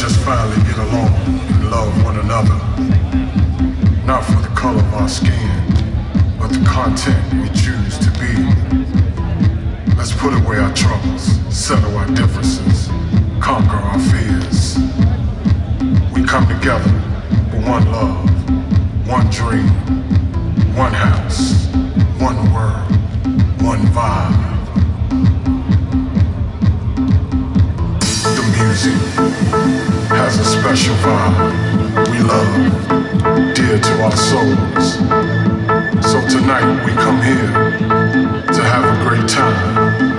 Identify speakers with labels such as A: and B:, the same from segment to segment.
A: just finally get along and love one another. Not for the color of our skin, but the content we choose to be. Let's put away our troubles, settle our differences, conquer our fears. We come together for one love, one dream, one house, one world, one vibe. The music has a special vibe we love, dear to our souls. So tonight we come here to have a great time.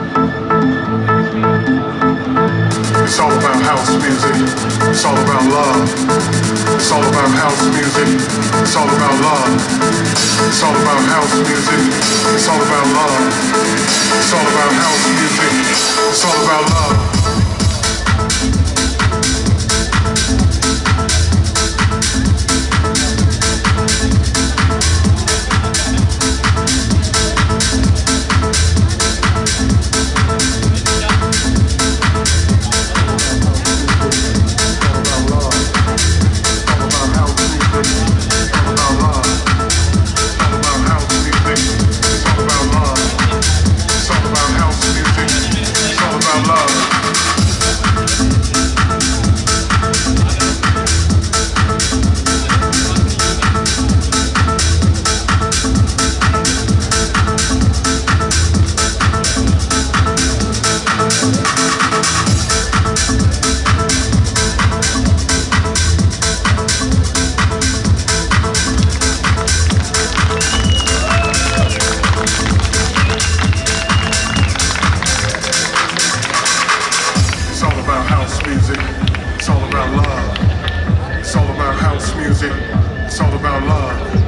A: It's all about house music. It's all about love. It's all about house music. It's all about love. It's all about house music. It's all about love. It's all about house music. It's all about love. music. It's all about love.